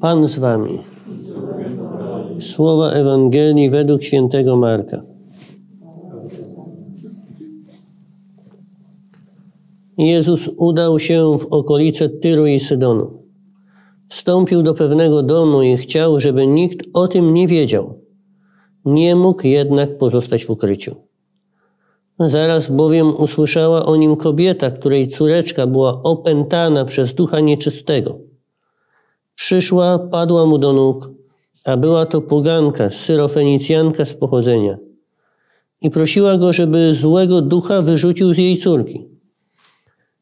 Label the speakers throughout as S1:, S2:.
S1: Pan z wami. Słowa Ewangelii według świętego Marka. Jezus udał się w okolice Tyru i Sydonu. Wstąpił do pewnego domu i chciał, żeby nikt o tym nie wiedział. Nie mógł jednak pozostać w ukryciu. Zaraz bowiem usłyszała o nim kobieta, której córeczka była opętana przez ducha nieczystego. Przyszła, padła mu do nóg, a była to poganka, syrofenicjanka z pochodzenia. I prosiła go, żeby złego ducha wyrzucił z jej córki.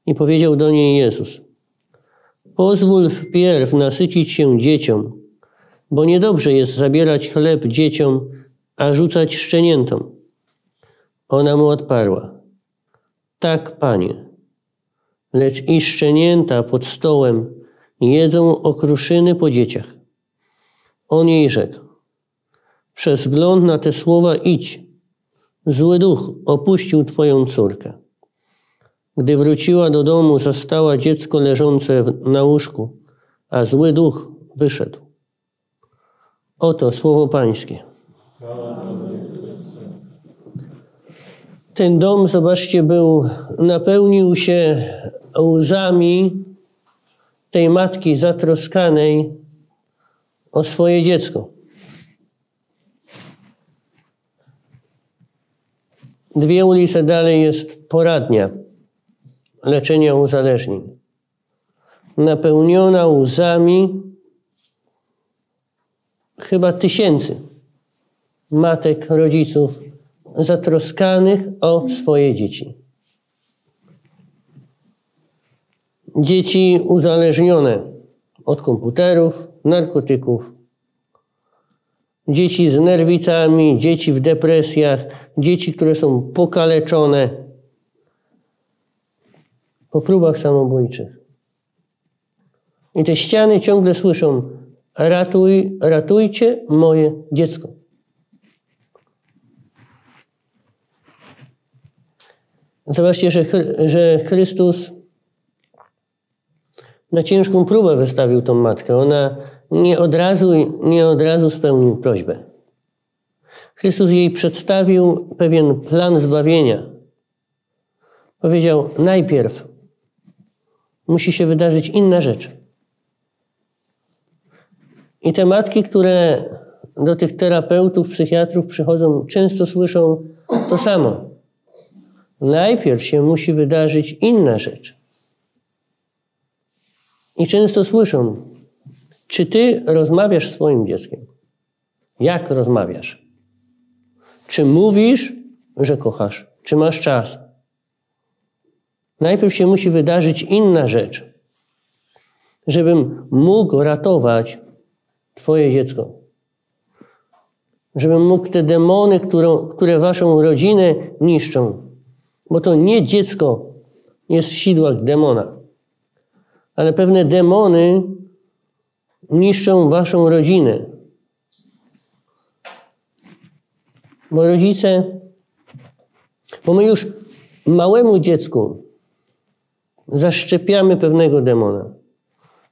S1: I powiedział do niej Jezus: Pozwól wpierw nasycić się dzieciom, bo niedobrze jest zabierać chleb dzieciom, a rzucać szczeniętom. Ona mu odparła: Tak, panie, lecz i szczenięta pod stołem jedzą okruszyny po dzieciach. On jej rzekł: Przez wzgląd na te słowa idź, zły duch opuścił twoją córkę. Gdy wróciła do domu, zastała dziecko leżące na łóżku, a zły duch wyszedł. Oto słowo Pańskie. Ten dom, zobaczcie, był, napełnił się łzami tej matki zatroskanej o swoje dziecko. Dwie ulice dalej jest poradnia leczenia uzależnień. Napełniona łzami chyba tysięcy matek, rodziców zatroskanych o swoje dzieci. Dzieci uzależnione od komputerów, narkotyków, dzieci z nerwicami, dzieci w depresjach, dzieci, które są pokaleczone po próbach samobójczych. I te ściany ciągle słyszą: ratuj, ratujcie moje dziecko. Zobaczcie, że, że Chrystus na ciężką próbę wystawił tą matkę. Ona nie od razu, nie od razu spełnił prośbę. Chrystus jej przedstawił pewien plan zbawienia. Powiedział: Najpierw musi się wydarzyć inna rzecz. I te matki, które do tych terapeutów, psychiatrów przychodzą, często słyszą to samo. Najpierw się musi wydarzyć inna rzecz. I często słyszą, czy ty rozmawiasz z swoim dzieckiem? Jak rozmawiasz? Czy mówisz, że kochasz? Czy masz czas? Najpierw się musi wydarzyć inna rzecz, żebym mógł ratować Twoje dziecko. Żebym mógł te demony, które, które Waszą rodzinę niszczą, bo to nie dziecko jest w sidłach demona, ale pewne demony niszczą waszą rodzinę. Bo rodzice, bo my już małemu dziecku zaszczepiamy pewnego demona.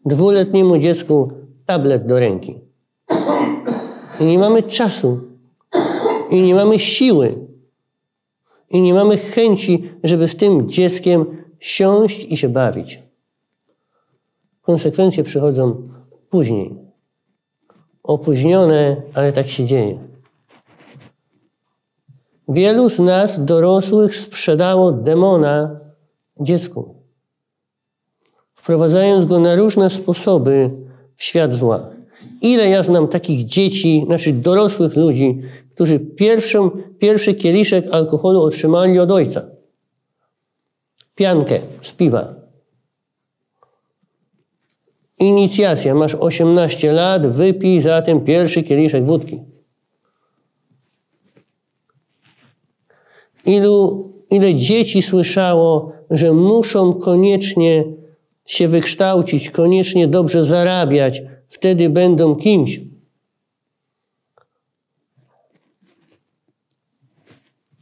S1: Dwuletniemu dziecku tablet do ręki. I nie mamy czasu, i nie mamy siły, i nie mamy chęci, żeby z tym dzieckiem siąść i się bawić. Konsekwencje przychodzą później. Opóźnione, ale tak się dzieje. Wielu z nas, dorosłych, sprzedało demona dziecku, wprowadzając go na różne sposoby w świat zła. Ile ja znam takich dzieci, naszych dorosłych ludzi, którzy pierwszą, pierwszy kieliszek alkoholu otrzymali od ojca. Piankę z piwa. Inicjacja. Masz 18 lat, wypij zatem pierwszy kieliszek wódki. Ilu, ile dzieci słyszało, że muszą koniecznie się wykształcić, koniecznie dobrze zarabiać, wtedy będą kimś.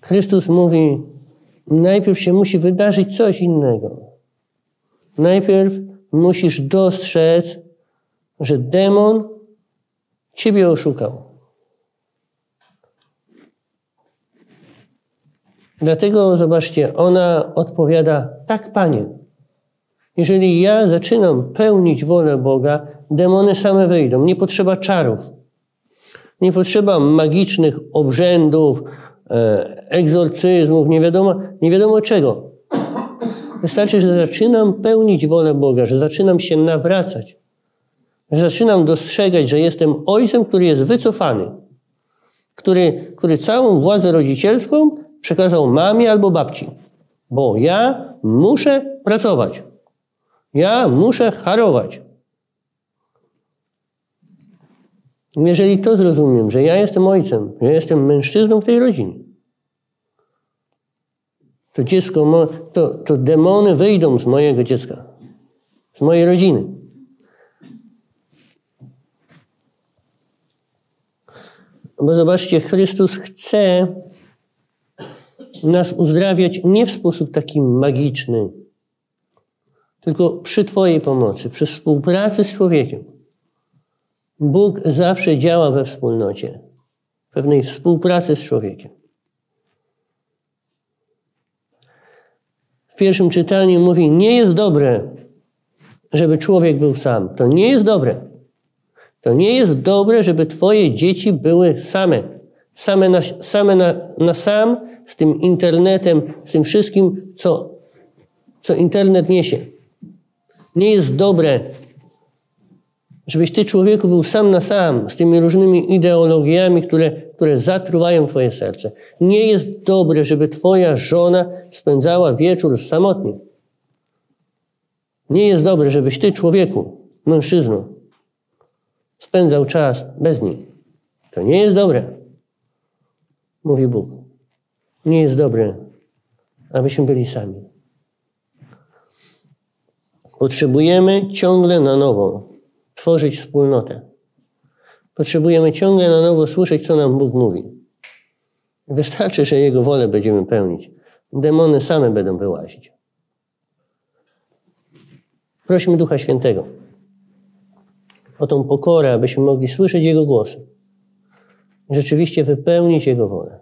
S1: Chrystus mówi, najpierw się musi wydarzyć coś innego. Najpierw musisz dostrzec, że demon ciebie oszukał. Dlatego zobaczcie, ona odpowiada: Tak, panie. Jeżeli ja zaczynam pełnić wolę Boga, demony same wyjdą. Nie potrzeba czarów. Nie potrzeba magicznych obrzędów, e, egzorcyzmów, nie wiadomo, nie wiadomo czego. Wystarczy, że zaczynam pełnić wolę Boga, że zaczynam się nawracać, że zaczynam dostrzegać, że jestem ojcem, który jest wycofany, który, który całą władzę rodzicielską przekazał mamie albo babci, bo ja muszę pracować. Ja muszę harować. Jeżeli to zrozumiem, że ja jestem ojcem, że ja jestem mężczyzną w tej rodzinie, to dziecko, to, to demony wyjdą z mojego dziecka, z mojej rodziny. Bo zobaczcie, Chrystus chce nas uzdrawiać nie w sposób taki magiczny, tylko przy Twojej pomocy, przy współpracy z człowiekiem. Bóg zawsze działa we wspólnocie, pewnej współpracy z człowiekiem. W pierwszym czytaniu mówi: Nie jest dobre, żeby człowiek był sam. To nie jest dobre. To nie jest dobre, żeby Twoje dzieci były same. Same na, same na, na sam z tym internetem, z tym wszystkim, co, co internet niesie. Nie jest dobre, żebyś ty człowieku był sam na sam z tymi różnymi ideologiami, które, które zatruwają twoje serce. Nie jest dobre, żeby twoja żona spędzała wieczór samotnie. Nie jest dobre, żebyś ty człowieku, mężczyzną, spędzał czas bez niej. To nie jest dobre, mówi Bóg. Nie jest dobre, abyśmy byli sami. Potrzebujemy ciągle na nowo tworzyć wspólnotę. Potrzebujemy ciągle na nowo słyszeć, co nam Bóg mówi. Wystarczy, że Jego wolę będziemy pełnić. Demony same będą wyłazić. Prośmy Ducha Świętego o tą pokorę, abyśmy mogli słyszeć Jego głos. Rzeczywiście wypełnić Jego wolę.